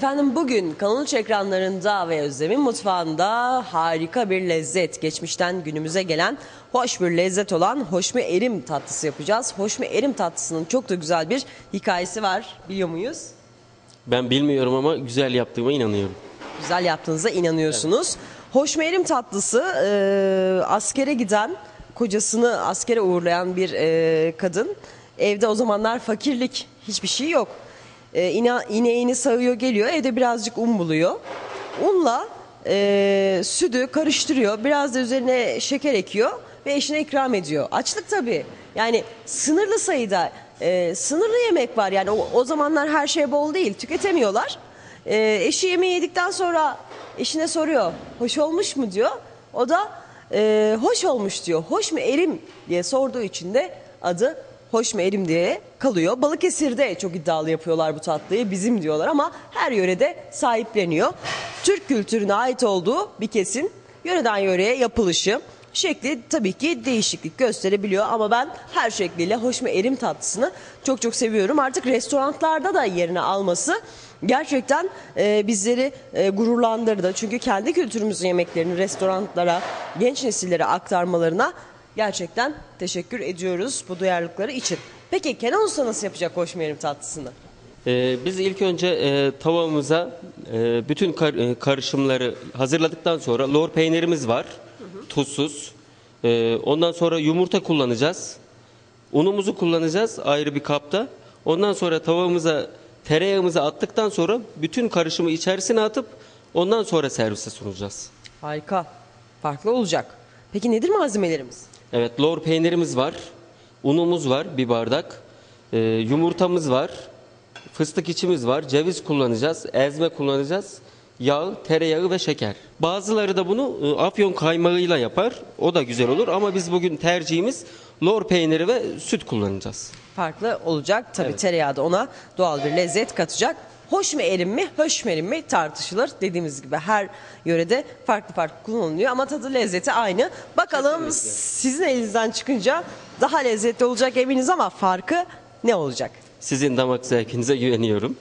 Efendim bugün Kanal ekranlarında ve Özlem'in mutfağında harika bir lezzet. Geçmişten günümüze gelen hoş bir lezzet olan hoşme erim tatlısı yapacağız. Hoşme erim tatlısının çok da güzel bir hikayesi var biliyor muyuz? Ben bilmiyorum ama güzel yaptığıma inanıyorum. Güzel yaptığınıza inanıyorsunuz. Hoşme erim tatlısı e, askere giden kocasını askere uğurlayan bir e, kadın. Evde o zamanlar fakirlik hiçbir şey yok. E, ina, ineğini sağıyor geliyor evde birazcık un buluyor. Unla e, sütü karıştırıyor biraz da üzerine şeker ekiyor ve eşine ikram ediyor. Açlık tabii yani sınırlı sayıda e, sınırlı yemek var yani o, o zamanlar her şey bol değil tüketemiyorlar. E, eşi yemeği yedikten sonra eşine soruyor hoş olmuş mu diyor. O da e, hoş olmuş diyor. Hoş mu erim diye sorduğu için de adı hoş mu erim diye kalıyor. Balıkesir'de çok iddialı yapıyorlar bu tatlıyı bizim diyorlar ama her yörede sahipleniyor. Türk kültürüne ait olduğu bir kesin yöreden yöreye yapılışı şekli tabii ki değişiklik gösterebiliyor ama ben her şekliyle hoş mu erim tatlısını çok çok seviyorum. Artık restoranlarda da yerini alması gerçekten e, bizleri e, gururlandırdı. Çünkü kendi kültürümüzün yemeklerini restoranlara, genç nesillere aktarmalarına gerçekten teşekkür ediyoruz bu duyarlılıkları için. Peki Kenan Usta nasıl yapacak hoş mu erim tatlısını? Ee, biz ilk önce e, tavamıza e, bütün kar- e, karışımları hazırladıktan sonra lor peynirimiz var. Tuzsuz. E, ondan sonra yumurta kullanacağız. Unumuzu kullanacağız ayrı bir kapta. Ondan sonra tavamıza tereyağımızı attıktan sonra bütün karışımı içerisine atıp ondan sonra servise sunacağız. Harika. Farklı olacak. Peki nedir malzemelerimiz? Evet, lor peynirimiz var, unumuz var bir bardak, e, yumurtamız var, fıstık içimiz var, ceviz kullanacağız, ezme kullanacağız, yağ, tereyağı ve şeker. Bazıları da bunu e, afyon kaymağıyla yapar, o da güzel olur ama biz bugün tercihimiz lor peyniri ve süt kullanacağız. farklı olacak. Tabii Evet. tereyağı da ona doğal bir lezzet katacak. Hoş mu erim mi, hoş mu erim mi tartışılır. Dediğimiz gibi her yörede farklı farklı kullanılıyor ama tadı lezzeti aynı. Bakalım sizin elinizden çıkınca daha lezzetli olacak eminiz ama farkı ne olacak? Sizin damak zevkinize güveniyorum.